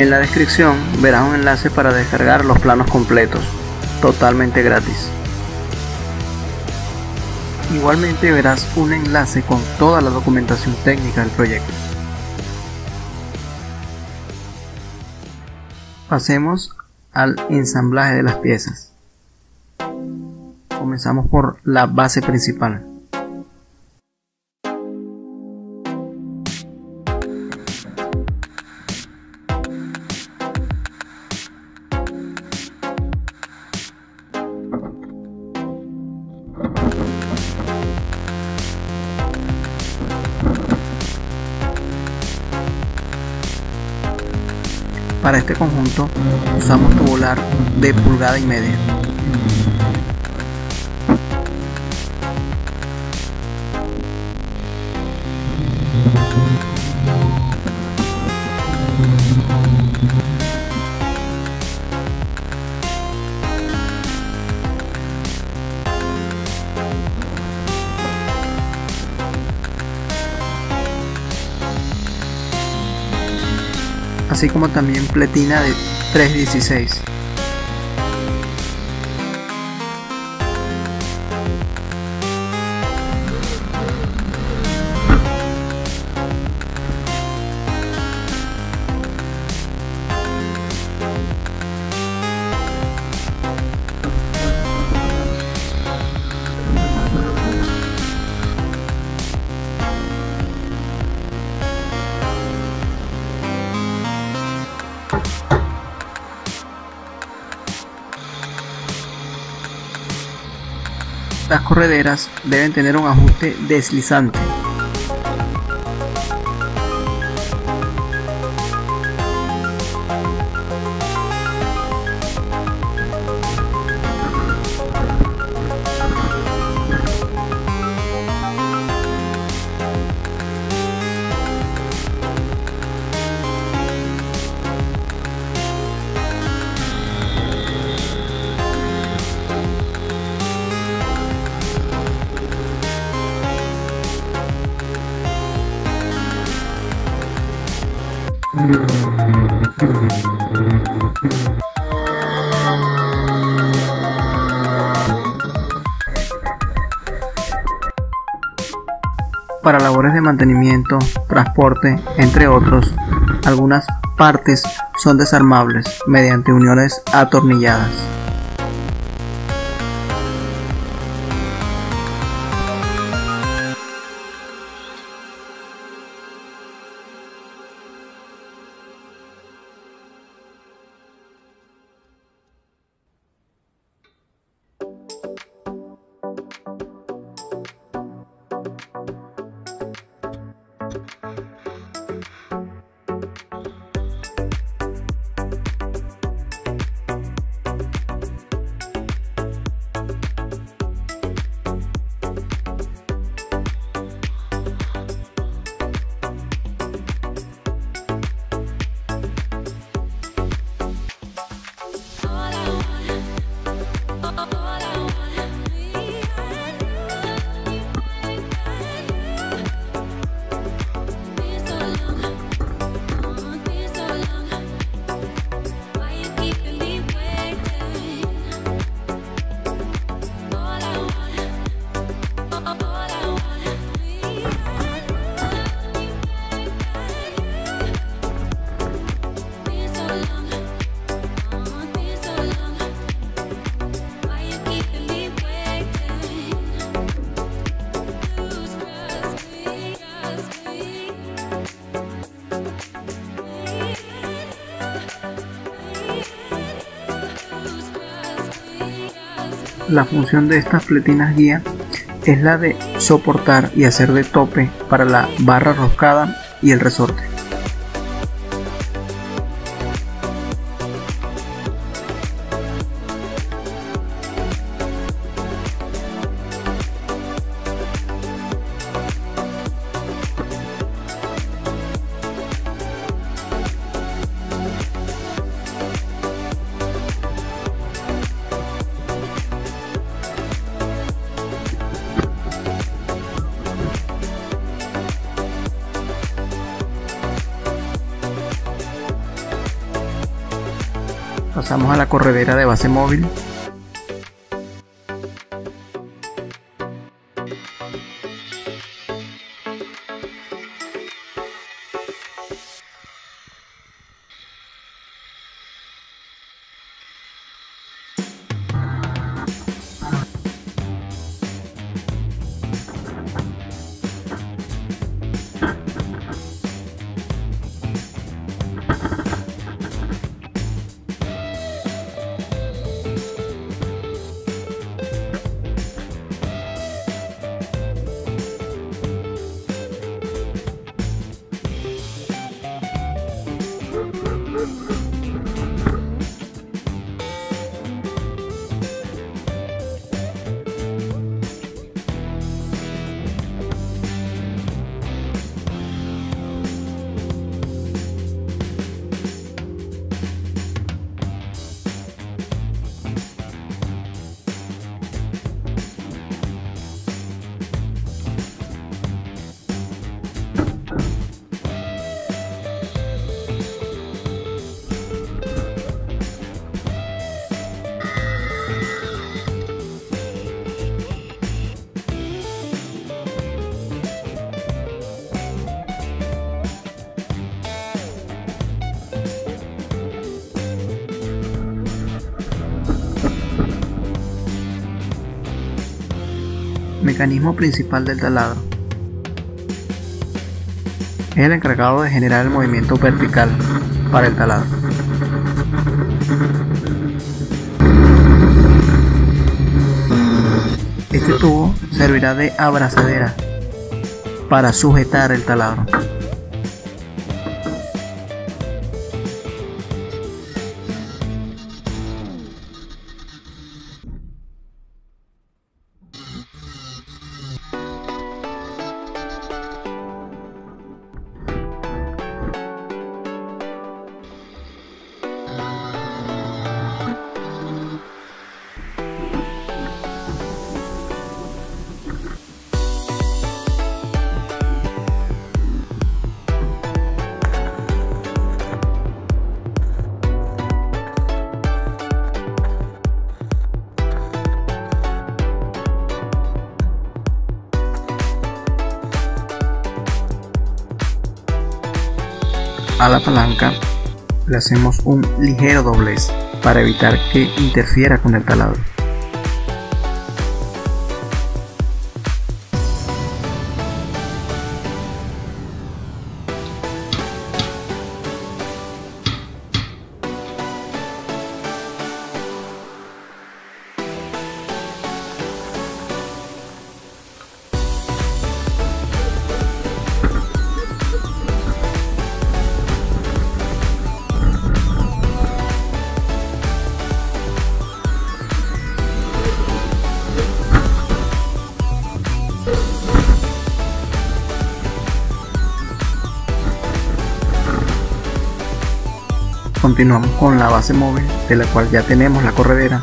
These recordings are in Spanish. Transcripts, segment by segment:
En la descripción verás un enlace para descargar los planos completos, totalmente gratis. Igualmente verás un enlace con toda la documentación técnica del proyecto. Pasemos al ensamblaje de las piezas. Comenzamos por la base principal. Conjunto usamos tubular de pulgada y media. Así como también pletina de 316. Las correderas deben tener un ajuste deslizante. Para labores de mantenimiento, transporte, entre otros, algunas partes son desarmables mediante uniones atornilladas. La función de estas pletinas guía es la de soportar y hacer de tope para la barra roscada y el resorte. Pasamos a la corredera de base móvil. Mecanismo principal del taladro. Es el encargado de generar el movimiento vertical para el taladro. Este tubo servirá de abrazadera para sujetar el taladro. A la palanca le hacemos un ligero doblez para evitar que interfiera con el taladro. Continuamos con la base móvil de la cual ya tenemos la corredera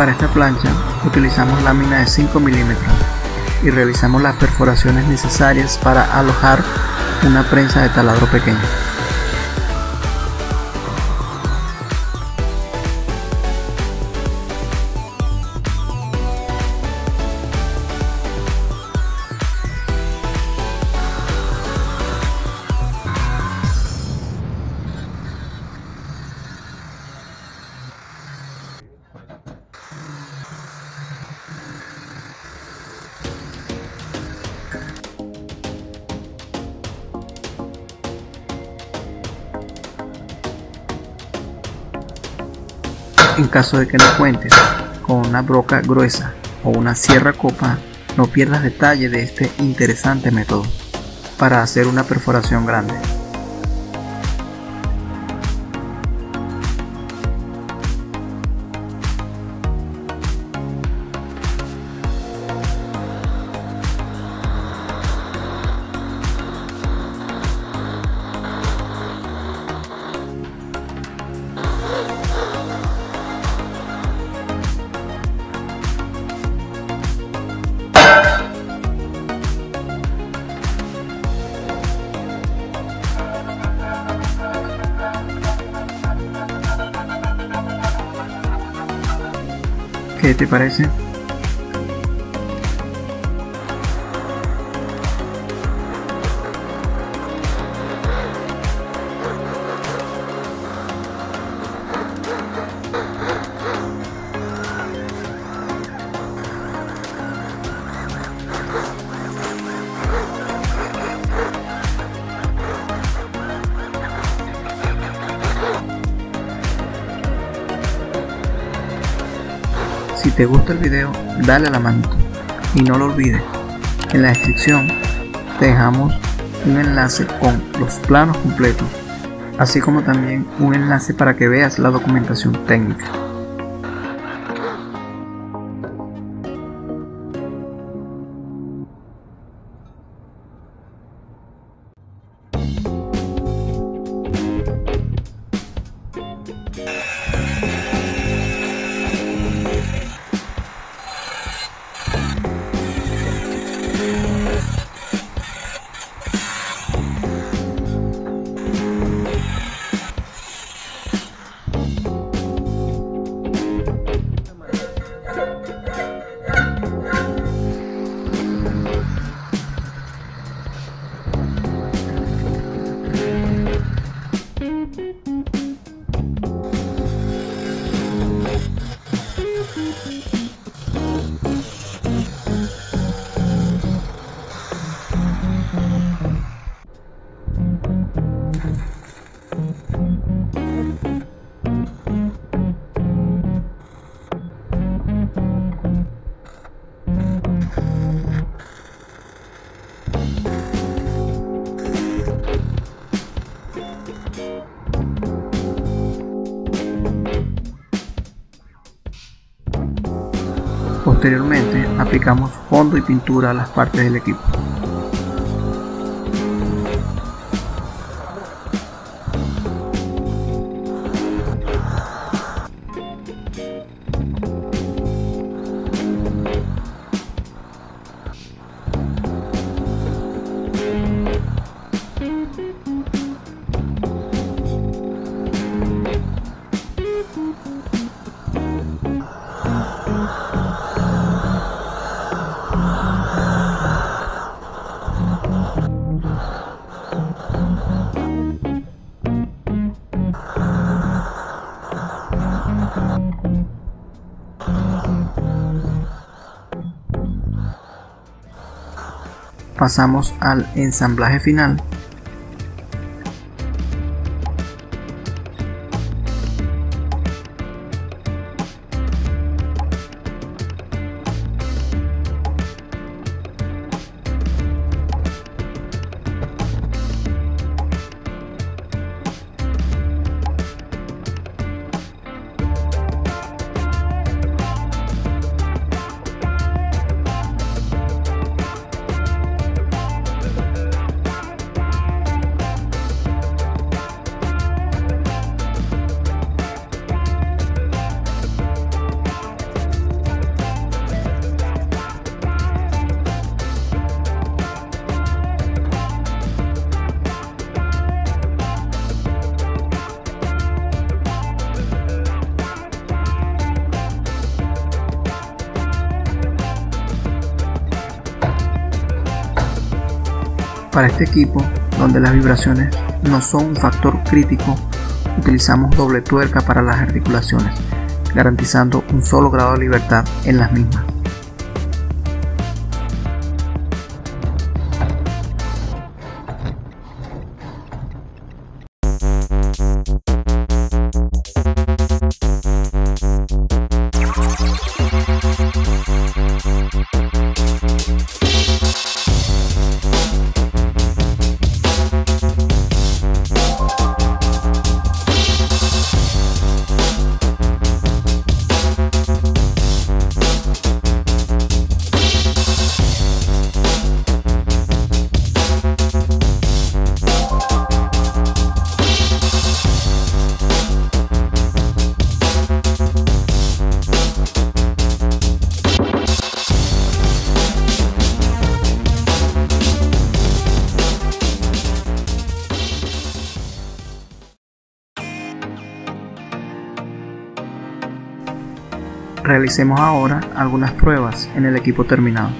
Para esta plancha utilizamos lámina de 5 milímetros y realizamos las perforaciones necesarias para alojar una prensa de taladro pequeño. En caso de que no cuentes con una broca gruesa o una sierra copa, no pierdas detalle de este interesante método para hacer una perforación grande. Te parece? Te gusta el video, dale a la manito y no lo olvides. En la descripción te dejamos un enlace con los planos completos, así como también un enlace para que veas la documentación técnica. Posteriormente aplicamos fondo y pintura a las partes del equipo. Pasamos al ensamblaje final Para este equipo, donde las vibraciones no son un factor crítico, utilizamos doble tuerca para las articulaciones, garantizando un solo grado de libertad en las mismas. Realicemos ahora algunas pruebas en el equipo terminado.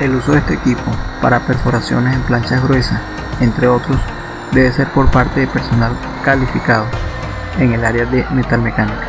El uso de este equipo para perforaciones en planchas gruesas, entre otros, debe ser por parte de personal calificado en el área de metalmecánica.